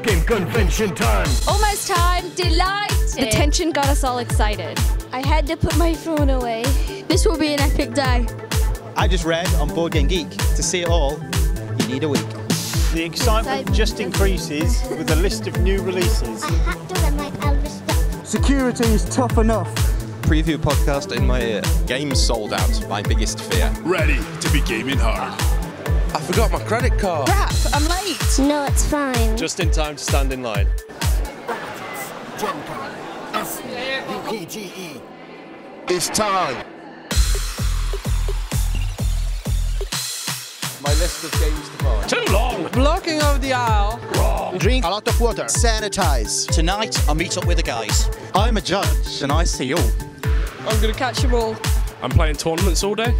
convention time. Almost time. Delighted. The tension got us all excited. I had to put my phone away. This will be an epic day. I just read on Board Game Geek to see it all, you need a week. The excitement just increases with a list of new releases. Security is tough enough. Preview podcast in my ear. Games sold out, my biggest fear. Ready to be gaming hard. I forgot my credit card. Crap, I'm late. No, it's fine. Just in time to stand in line. It's time. My list of games to buy. Too long. Blocking of the aisle. Wrong. Drink a lot of water. Sanitize. Tonight, I meet up with the guys. I'm a judge and I see all. I'm gonna catch them all. I'm playing tournaments all day.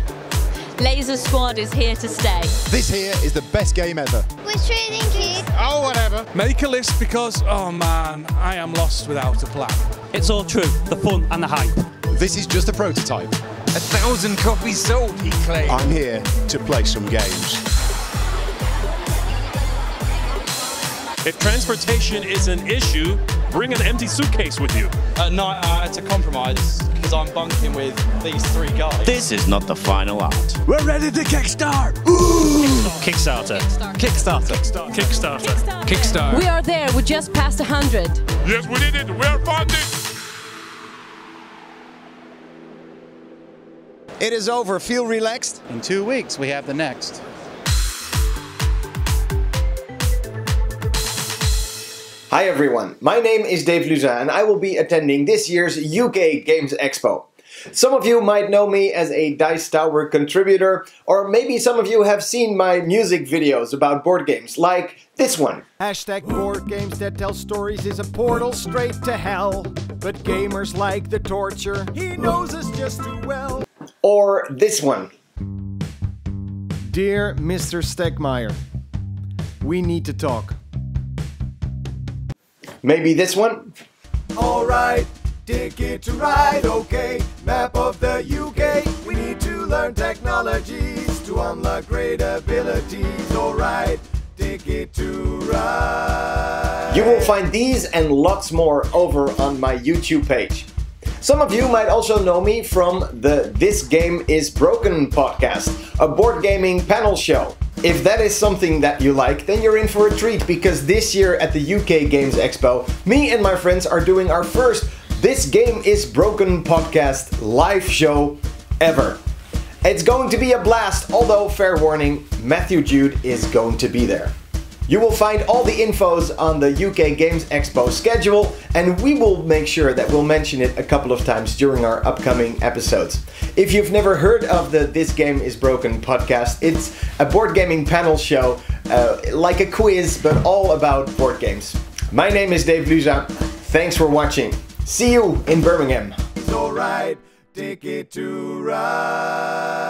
Laser Squad is here to stay. This here is the best game ever. We're training kids. Oh, whatever. Make a list because, oh man, I am lost without a plan. It's all true, the fun and the hype. This is just a prototype. A thousand copies sold, he claimed. I'm here to play some games. If transportation is an issue, bring an empty suitcase with you. Uh, no, uh, it's a compromise because I'm bunking with these three guys. This is not the final act. We're ready to kickstart. Kickstarter. Kickstarter. Kickstarter. Kickstarter. We are there. We just passed 100. Yes, we did it. We are funded. It is over. Feel relaxed. In two weeks, we have the next. Hi everyone, my name is Dave Luza and I will be attending this year's UK Games Expo. Some of you might know me as a Dice Tower contributor, or maybe some of you have seen my music videos about board games, like this one. Hashtag board games that tell stories is a portal straight to hell. But gamers like the torture, he knows us just too well. Or this one. Dear Mr. Stegmaier, we need to talk. Maybe this one. Alright, ticket to ride, okay. Map of the UK, we need to learn technologies to unlock great abilities. Alright, ticket to ride. You will find these and lots more over on my YouTube page. Some of you might also know me from the This Game is Broken podcast, a board gaming panel show. If that is something that you like, then you're in for a treat because this year at the UK Games Expo, me and my friends are doing our first This Game is Broken podcast live show ever. It's going to be a blast, although, fair warning, Matthew Jude is going to be there. You will find all the infos on the UK Games Expo schedule, and we will make sure that we'll mention it a couple of times during our upcoming episodes. If you've never heard of the This Game is Broken podcast, it's a board gaming panel show, uh, like a quiz, but all about board games. My name is Dave Luza. Thanks for watching. See you in Birmingham. Alright, ticket to ride.